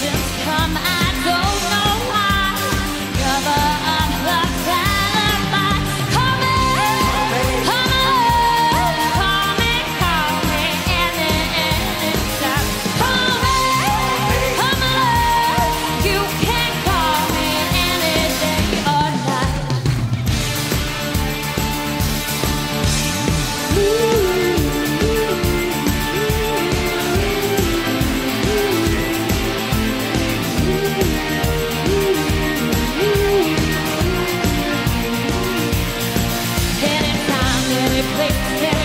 just come out. late.